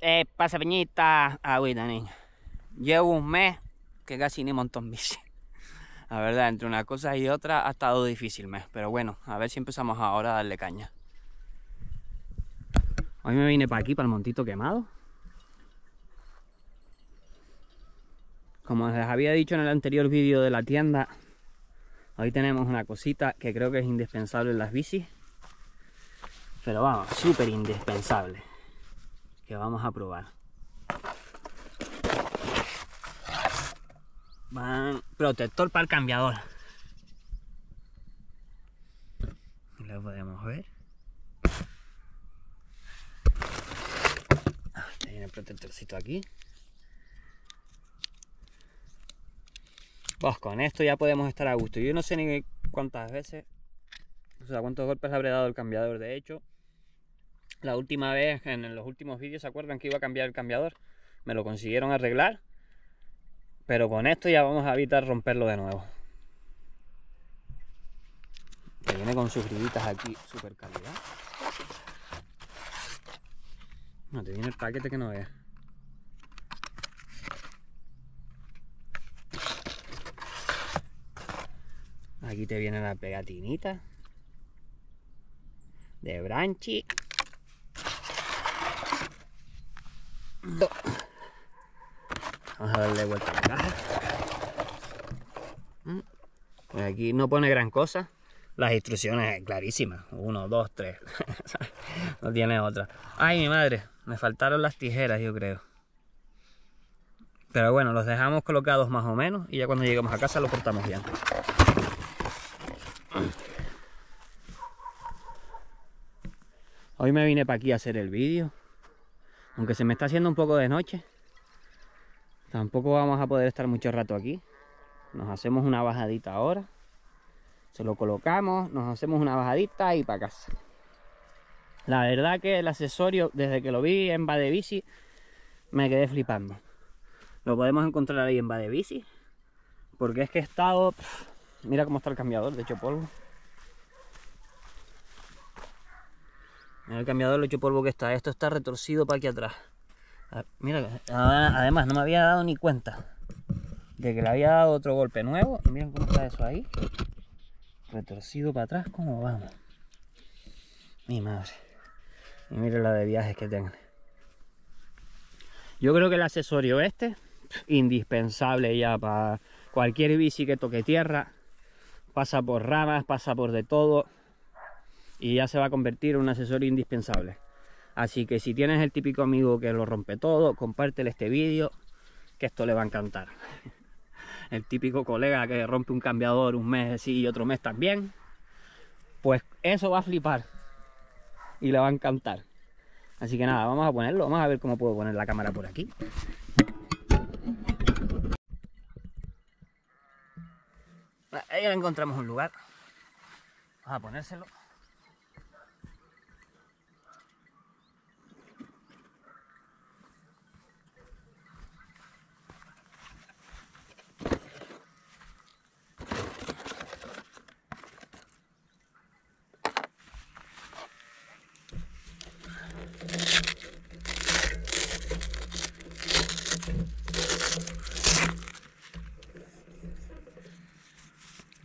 Eh, pasa peñita, agüita. Llevo un mes que casi ni montón bici. La verdad, entre una cosa y otra ha estado difícil mes. Pero bueno, a ver si empezamos ahora a darle caña. Hoy me vine para aquí, para el montito quemado. Como les había dicho en el anterior vídeo de la tienda, hoy tenemos una cosita que creo que es indispensable en las bicis. Pero vamos, súper indispensable. Que vamos a probar. Protector para el cambiador. Lo podemos ver. Ah, el protectorcito aquí. Pues con esto ya podemos estar a gusto. Yo no sé ni cuántas veces, o sea, cuántos golpes le habré dado el cambiador. De hecho, la última vez, en los últimos vídeos, ¿se acuerdan que iba a cambiar el cambiador? Me lo consiguieron arreglar. Pero con esto ya vamos a evitar romperlo de nuevo. Que viene con sus griditas aquí, super calidad. No, te viene el paquete que no veas. Aquí te viene la pegatinita de branchi. Vamos a darle vuelta a la caja. Aquí no pone gran cosa. Las instrucciones clarísimas. Uno, dos, tres. no tiene otra. Ay, mi madre. Me faltaron las tijeras, yo creo. Pero bueno, los dejamos colocados más o menos. Y ya cuando lleguemos a casa lo cortamos bien. Hoy me vine para aquí a hacer el vídeo. Aunque se me está haciendo un poco de noche. Tampoco vamos a poder estar mucho rato aquí. Nos hacemos una bajadita ahora. Se lo colocamos, nos hacemos una bajadita y para casa. La verdad que el accesorio, desde que lo vi en Bici me quedé flipando. Lo podemos encontrar ahí en Bici Porque es que he estado... Mira cómo está el cambiador, de hecho polvo. El cambiador, de hecho polvo que está. Esto está retorcido para aquí atrás. Mira, además no me había dado ni cuenta de que le había dado otro golpe nuevo. miren cómo está eso ahí. Retorcido para atrás, ¿cómo vamos? Mi madre. Y miren la de viajes que tengo. Yo creo que el accesorio este, indispensable ya para cualquier bici que toque tierra. Pasa por ramas, pasa por de todo. Y ya se va a convertir en un accesorio indispensable. Así que si tienes el típico amigo que lo rompe todo, compártele este vídeo, que esto le va a encantar. El típico colega que rompe un cambiador un mes sí y otro mes también, pues eso va a flipar y le va a encantar. Así que nada, vamos a ponerlo, vamos a ver cómo puedo poner la cámara por aquí. Ahí encontramos un lugar. Vamos a ponérselo.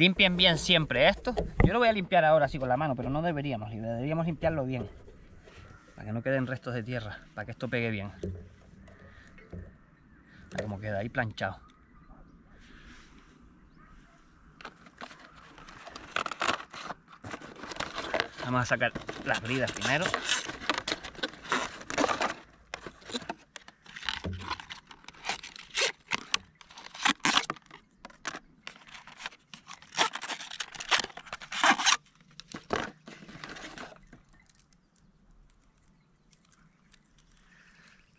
Limpien bien siempre esto. Yo lo voy a limpiar ahora así con la mano, pero no deberíamos. Deberíamos limpiarlo bien. Para que no queden restos de tierra. Para que esto pegue bien. como queda ahí planchado. Vamos a sacar las bridas primero.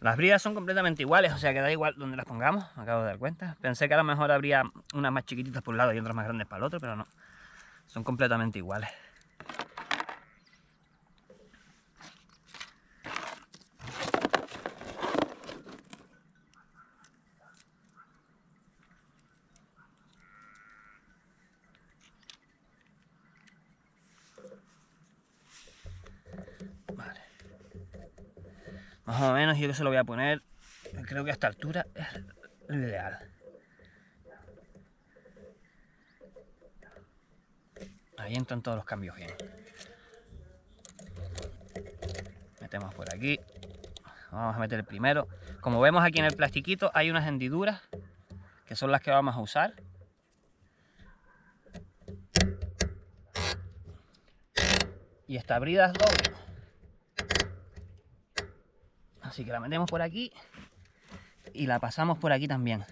Las bridas son completamente iguales, o sea que da igual donde las pongamos, me acabo de dar cuenta. Pensé que a lo mejor habría unas más chiquititas por un lado y otras más grandes para el otro, pero no. Son completamente iguales. Más o menos yo que se lo voy a poner, creo que a esta altura es lo ideal. Ahí entran todos los cambios bien. Metemos por aquí. Vamos a meter el primero. Como vemos aquí en el plastiquito hay unas hendiduras que son las que vamos a usar. Y esta brida es doble. Así que la metemos por aquí y la pasamos por aquí también.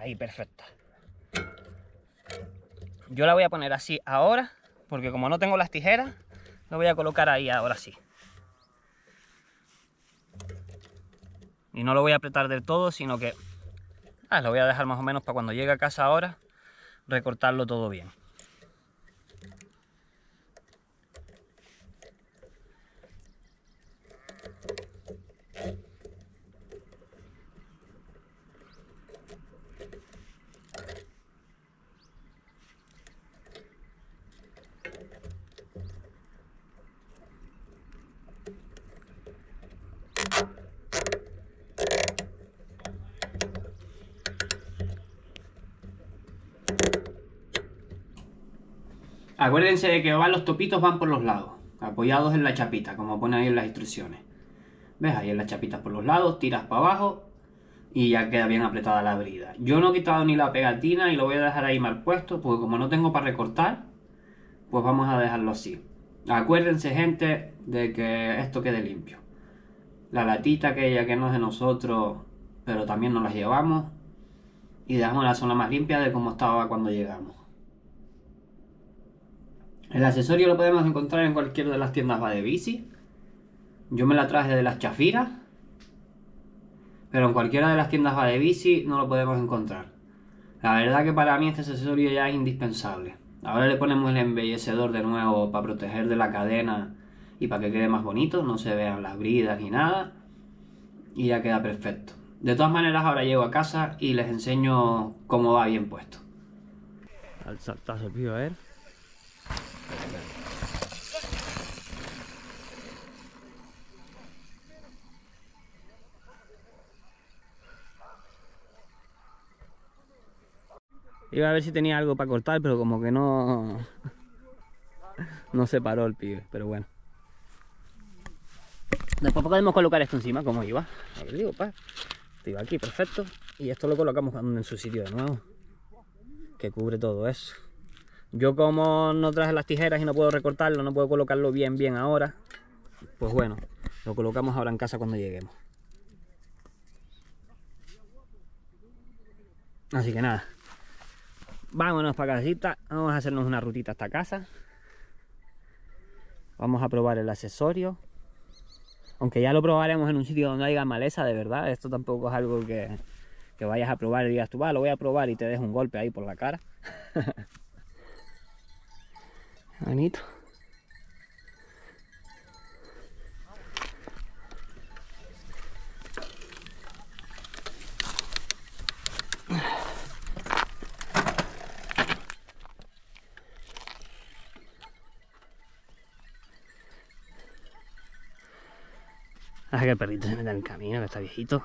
Ahí, perfecta. Yo la voy a poner así ahora, porque como no tengo las tijeras, lo voy a colocar ahí ahora sí. Y no lo voy a apretar del todo, sino que ah, lo voy a dejar más o menos para cuando llegue a casa ahora, recortarlo todo bien. Acuérdense de que van los topitos van por los lados, apoyados en la chapita, como pone ahí en las instrucciones. ¿Ves? Ahí en las chapitas por los lados, tiras para abajo y ya queda bien apretada la brida. Yo no he quitado ni la pegatina y lo voy a dejar ahí mal puesto, porque como no tengo para recortar, pues vamos a dejarlo así. Acuérdense, gente, de que esto quede limpio. La latita aquella que no es de nosotros, pero también nos la llevamos. Y dejamos la zona más limpia de como estaba cuando llegamos. El accesorio lo podemos encontrar en cualquiera de las tiendas de bici. Yo me la traje de las chafiras. Pero en cualquiera de las tiendas de bici no lo podemos encontrar. La verdad que para mí este accesorio ya es indispensable. Ahora le ponemos el embellecedor de nuevo para proteger de la cadena y para que quede más bonito, no se vean las bridas ni nada. Y ya queda perfecto. De todas maneras ahora llego a casa y les enseño cómo va bien puesto. Al saltazo, a ver. Iba a ver si tenía algo para cortar, pero como que no... No se paró el pibe, pero bueno. Después podemos colocar esto encima, como iba. A ver, digo, pa. Esto iba aquí, perfecto. Y esto lo colocamos en su sitio de nuevo. Que cubre todo eso. Yo como no traje las tijeras y no puedo recortarlo, no puedo colocarlo bien bien ahora, pues bueno, lo colocamos ahora en casa cuando lleguemos. Así que nada, vámonos para casita, vamos a hacernos una rutita hasta casa. Vamos a probar el accesorio. Aunque ya lo probaremos en un sitio donde haya maleza, de verdad. Esto tampoco es algo que, que vayas a probar y digas tú, va, lo voy a probar y te des un golpe ahí por la cara. Anito. Deja que el perrito se meta en el camino, que está viejito.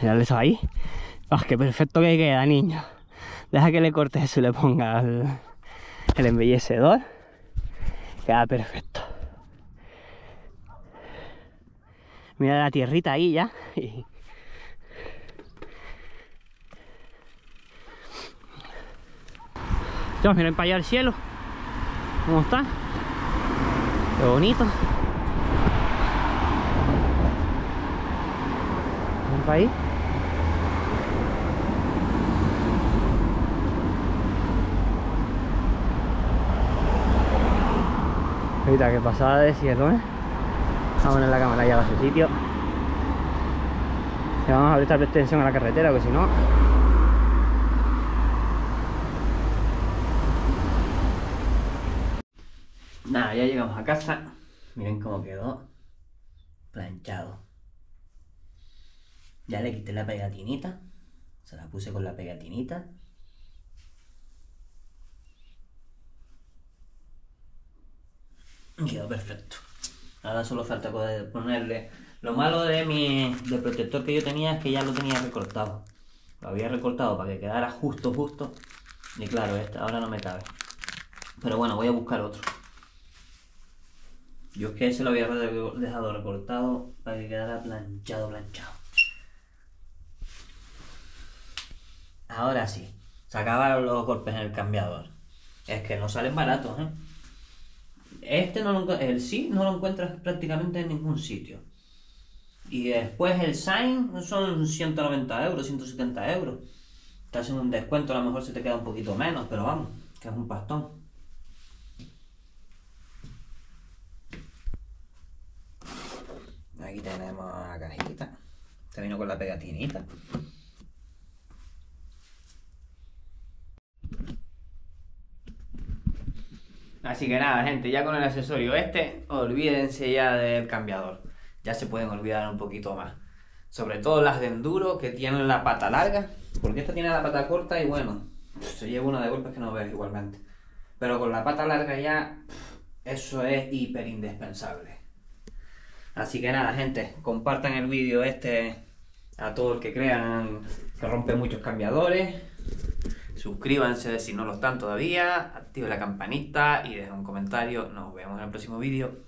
Mirad eso ahí. ¡Ah, qué perfecto que queda, niño! Deja que le cortes eso y le ponga el, el embellecedor. Queda perfecto. Mira la tierrita ahí ya. Vamos, miren para allá al cielo. ¿Cómo está? Qué bonito. Ahí. Ahorita que pasada de cielo, ¿eh? Vamos a poner la cámara ya a su sitio. Y vamos a prestar atención a la carretera, porque si no... Nada, ya llegamos a casa. Miren cómo quedó. Planchado. Ya le quité la pegatinita. Se la puse con la pegatinita. Quedó perfecto. Ahora solo falta ponerle... Lo malo de mi del protector que yo tenía es que ya lo tenía recortado. Lo había recortado para que quedara justo, justo. Y claro, este ahora no me cabe. Pero bueno, voy a buscar otro. Yo es que ese lo había dejado recortado para que quedara planchado, planchado. Ahora sí, se acabaron los golpes en el cambiador. Es que no salen baratos, ¿eh? Este no lo, el sí no lo encuentras prácticamente en ningún sitio. Y después el sign son 190 euros, 170 euros. Estás en un descuento, a lo mejor se te queda un poquito menos, pero vamos, que es un pastón. Aquí tenemos la cajita. Se vino con la pegatinita. Así que nada, gente, ya con el accesorio este, olvídense ya del cambiador. Ya se pueden olvidar un poquito más. Sobre todo las de enduro que tienen la pata larga, porque esta tiene la pata corta y bueno, se lleva una de golpes que no ves igualmente. Pero con la pata larga ya, eso es hiper indispensable. Así que nada, gente, compartan el vídeo este a todos los que crean que rompe muchos cambiadores suscríbanse si no lo están todavía, activen la campanita y dejen un comentario. Nos vemos en el próximo vídeo.